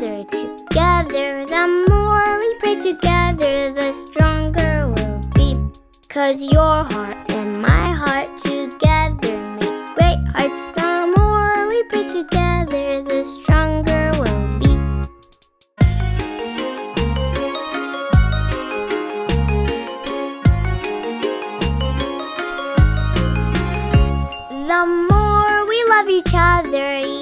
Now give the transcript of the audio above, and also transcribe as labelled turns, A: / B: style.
A: together, the more we pray together, the stronger we'll be. Cause your heart and my heart together make great hearts. The more we pray together, the stronger we'll be. The more we love each other,